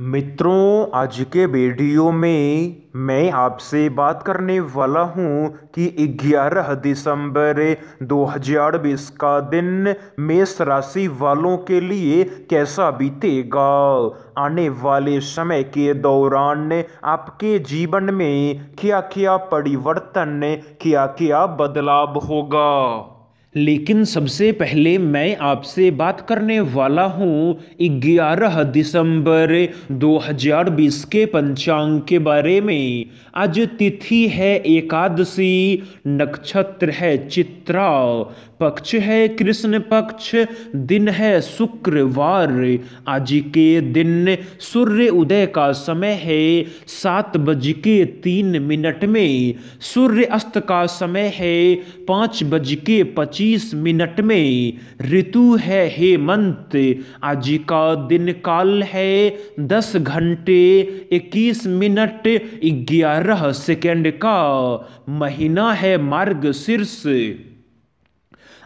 मित्रों, आज के वीडियो में मैं आपसे बात करने वाला हूँ कि 11 दिसंबर 2020 का दिन मेष राशि वालों के लिए कैसा बीतेगा? आने वाले समय के दौरान आपके जीवन में क्या क्या परिवर्तन क्या क्या बदलाव होगा? लेकिन सबसे पहले मैं आपसे बात करने वाला हूँ ग्यारह दिसंबर 2020 के पंचांग के बारे में। आज तिथि है एकादशी, नक्षत्र है चित्रा, पक्ष है कृष्ण पक्ष, दिन है शुक्रवार। आज के दिन सूर्य उदय का समय है सात बज के तीन मिनट में। सूर्य अस्त का समय है पाँच बज के पच्चीस मिनट में ऋतु है हेमंत। आज का दिन काल है दस घंटे, इक्कीस मिनट, ग्यारह सेकेंड का महीना है मार्ग शीर्ष।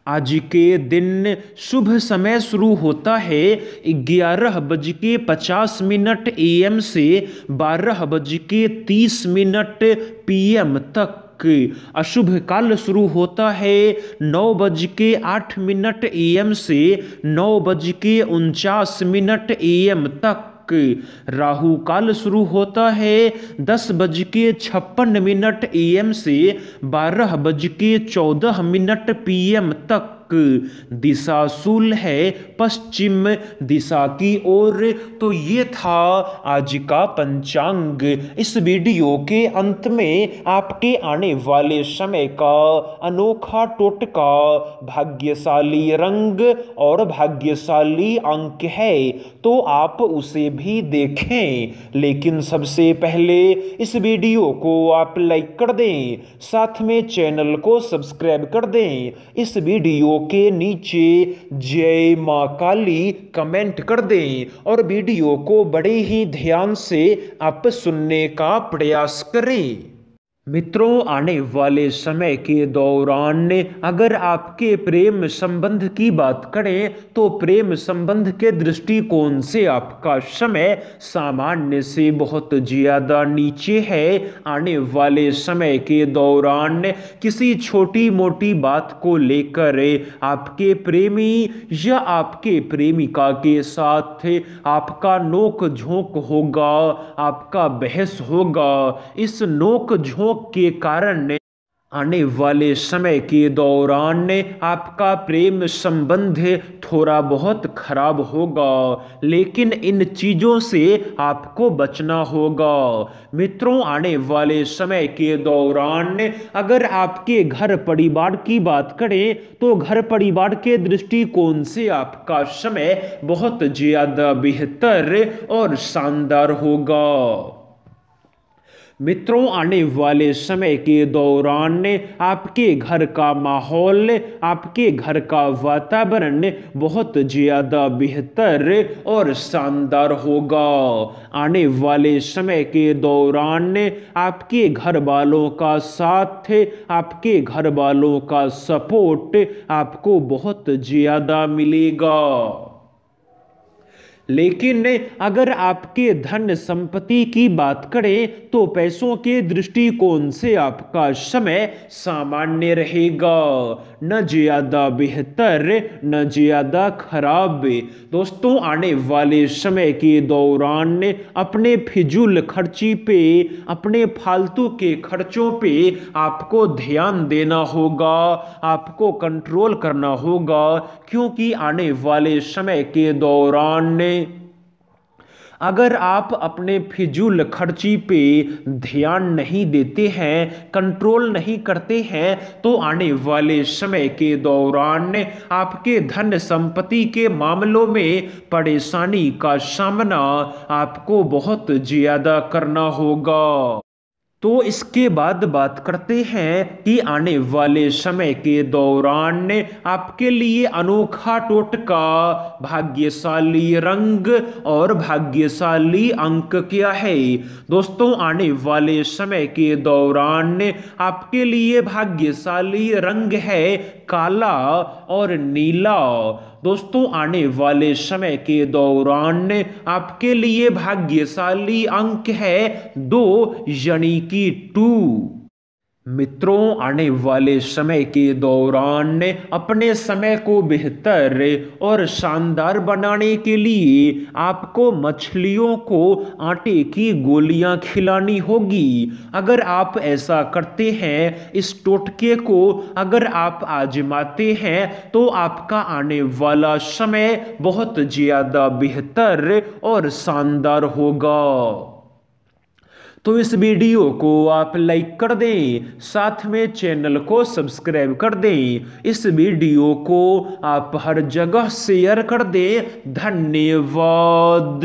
आज के दिन शुभ समय शुरू होता है ग्यारह बज के पचास मिनट एम से बारह बज के तीस मिनट पीएम तक। अशुभ काल शुरू होता है। नौ बज के आठ मिनट एम से नौ बज के उनचास मिनट एम तक। राहु काल शुरू होता है। दस बज के छप्पन मिनट एम से बारह बज के चौदह मिनट पीएम तक। दिशा शूल है, पश्चिम दिशा की ओर। तो ये था आज का पंचांग। इस वीडियो के अंत में आपके आने वाले समय का अनोखा टोटका भाग्यशाली रंग और भाग्यशाली अंक है तो आप उसे भी देखें। लेकिन सबसे पहले इस वीडियो को आप लाइक कर दें, साथ में चैनल को सब्सक्राइब कर दें। इस वीडियो के नीचे, जय माँ काली कमेंट कर दें और वीडियो को बड़े ही ध्यान से आप सुनने का प्रयास करें। मित्रों, आने वाले समय के दौरान अगर आपके प्रेम संबंध की बात करें तो प्रेम संबंध के दृष्टिकोण से आपका समय सामान्य से बहुत ज़्यादा नीचे है। आने वाले समय के दौरान किसी छोटी मोटी बात को लेकर आपके प्रेमी या आपके प्रेमिका के साथ आपका नोक झोंक होगा, आपका बहस होगा। इस नोक झोंक के कारण ने आने वाले समय के दौरान ने आपका प्रेम संबंध थोड़ा बहुत खराब होगा, लेकिन इन चीज़ों से आपको बचना होगा। मित्रों, आने वाले समय के दौरान ने अगर आपके घर परिवार की बात करें तो घर परिवार के दृष्टिकोण से आपका समय बहुत ज़्यादा बेहतर और शानदार होगा। मित्रों, आने वाले समय के दौरान आपके घर का माहौल, आपके घर का वातावरण बहुत ज़्यादा बेहतर और शानदार होगा। आने वाले समय के दौरान आपके घर वालों का साथ, आपके घर वालों का सपोर्ट आपको बहुत ज़्यादा मिलेगा। लेकिन अगर आपके धन संपत्ति की बात करें तो पैसों के दृष्टिकोण से आपका समय सामान्य रहेगा। न ज़्यादा बेहतर, न ज़्यादा खराब। दोस्तों, आने वाले समय के दौरान अपने फिजूल खर्ची पे, अपने फालतू के खर्चों पे आपको ध्यान देना होगा, आपको कंट्रोल करना होगा, क्योंकि आने वाले समय के दौरान अगर आप अपने फिजूल खर्ची पे ध्यान नहीं देते हैं कंट्रोल नहीं करते हैं तो आने वाले समय के दौरान आपके धन संपत्ति के मामलों में परेशानी का सामना आपको बहुत ज़्यादा करना होगा। तो इसके बाद बात करते हैं कि आने वाले समय के दौरान आपके लिए अनोखा टोटका भाग्यशाली रंग और भाग्यशाली अंक क्या है? दोस्तों, आने वाले समय के दौरान आपके लिए भाग्यशाली रंग है काला और नीला। दोस्तों, आने वाले समय के दौरान आपके लिए भाग्यशाली अंक है दो, यानी कि टू। मित्रों, आने वाले समय के दौरान अपने समय को बेहतर और शानदार बनाने के लिए आपको मछलियों को आटे की गोलियाँ खिलानी होगी। अगर आप ऐसा करते हैं, इस टोटके को अगर आप आजमाते हैं तो आपका आने वाला समय बहुत ज़्यादा बेहतर और शानदार होगा। तो इस वीडियो को आप लाइक कर दें, साथ में चैनल को सब्सक्राइब कर दें। इस वीडियो को आप हर जगह शेयर कर दें। धन्यवाद।